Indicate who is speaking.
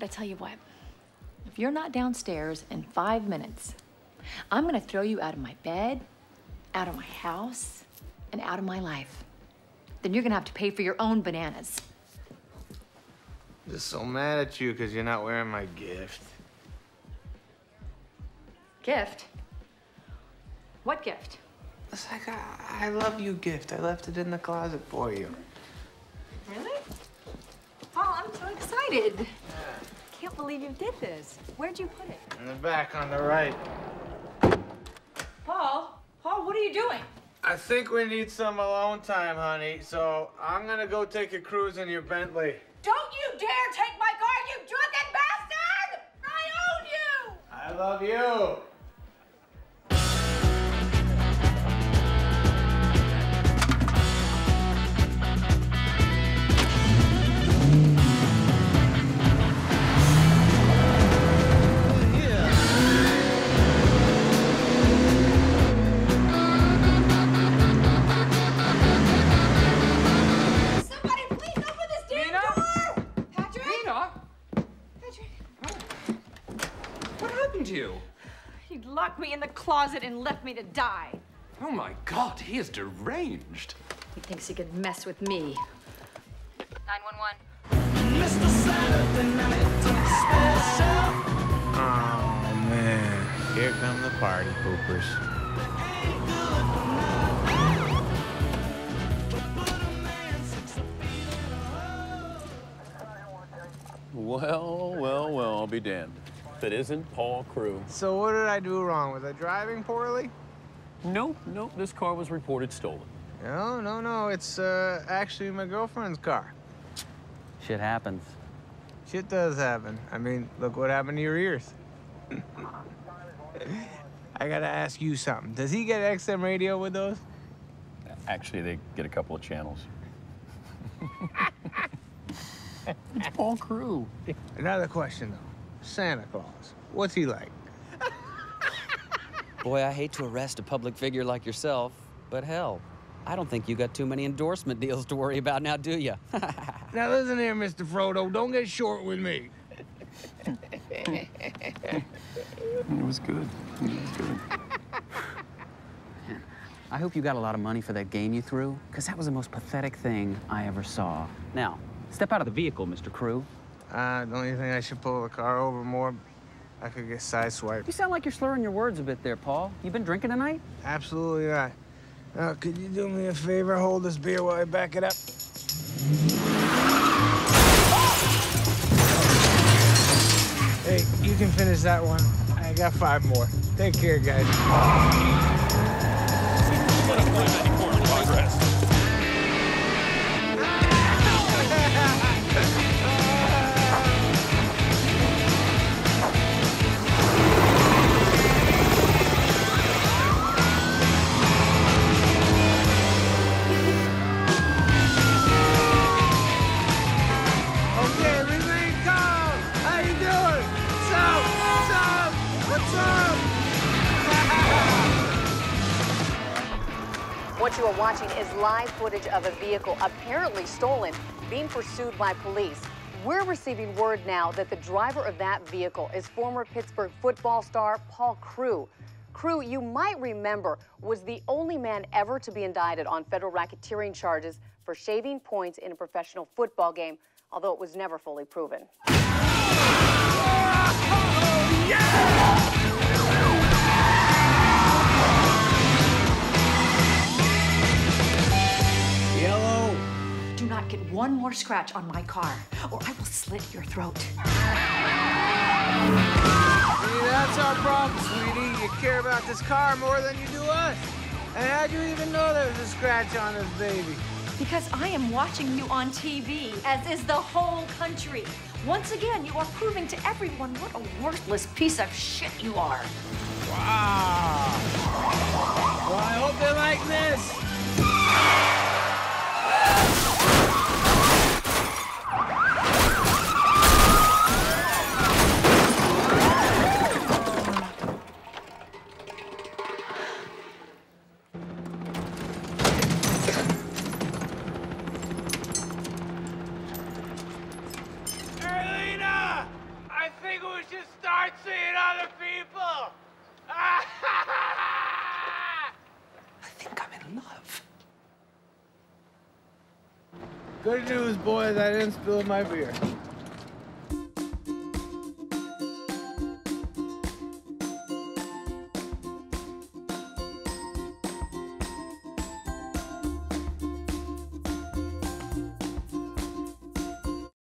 Speaker 1: But I tell you what, if you're not downstairs in five minutes, I'm gonna throw you out of my bed, out of my house, and out of my life. Then you're gonna have to pay for your own bananas.
Speaker 2: Just so mad at you because you're not wearing my gift.
Speaker 1: Gift? What gift?
Speaker 2: It's like, I, I love you gift. I left it in the closet for you.
Speaker 1: Really? Oh, I'm so excited. I can't believe you did this. Where'd you put it?
Speaker 2: In the back on the right.
Speaker 1: Paul? Paul, what are you doing?
Speaker 2: I think we need some alone time, honey. So I'm gonna go take a cruise in your Bentley.
Speaker 1: Don't you dare take my car, you drunken bastard! I own you!
Speaker 2: I love you.
Speaker 3: You?
Speaker 1: He locked me in the closet and left me to die.
Speaker 3: Oh my God, he is deranged.
Speaker 1: He thinks he can mess with me. 911.
Speaker 2: Oh man, here come the party poopers.
Speaker 4: Well, well, well, I'll be damned. If it isn't Paul Crewe.
Speaker 2: So what did I do wrong? Was I driving poorly?
Speaker 4: Nope, nope, this car was reported stolen.
Speaker 2: No, no, no. It's uh, actually my girlfriend's car.
Speaker 5: Shit happens.
Speaker 2: Shit does happen. I mean, look what happened to your ears. I gotta ask you something. Does he get XM radio with those?
Speaker 4: Actually, they get a couple of channels. it's Paul Crewe.
Speaker 2: Another question though. Santa Claus. What's he like?
Speaker 5: Boy, I hate to arrest a public figure like yourself, but hell, I don't think you got too many endorsement deals to worry about now, do you?
Speaker 2: Now listen here, Mr. Frodo. Don't get short with me.
Speaker 4: It was good. It was good.
Speaker 5: I hope you got a lot of money for that game you threw, because that was the most pathetic thing I ever saw. Now, step out of the vehicle, Mr. Crewe.
Speaker 2: Uh, don't you think I should pull the car over more? I could get sideswiped.
Speaker 5: You sound like you're slurring your words a bit there, Paul. You been drinking tonight?
Speaker 2: Absolutely not. Now, could you do me a favor? Hold this beer while I back it up. Hey, you can finish that one. I got five more. Take care, guys.
Speaker 6: What you are watching is live footage of a vehicle apparently stolen being pursued by police. We're receiving word now that the driver of that vehicle is former Pittsburgh football star Paul Crewe. Crewe, you might remember, was the only man ever to be indicted on federal racketeering charges for shaving points in a professional football game, although it was never fully proven.
Speaker 2: Yellow.
Speaker 1: One more scratch on my car, or I will slit your throat.
Speaker 2: See, that's our problem, sweetie. You care about this car more than you do us. And how'd you even know there was a scratch on this baby?
Speaker 1: Because I am watching you on TV, as is the whole country. Once again, you are proving to everyone what a worthless piece of shit you are.
Speaker 2: Wow. Well, I hope they like this. Start seeing other people.
Speaker 3: I think I'm in love.
Speaker 2: Good news, boys. I didn't spill my beer.